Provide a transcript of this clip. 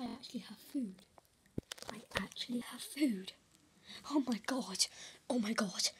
I actually have food. I actually have food. Oh my god. Oh my god.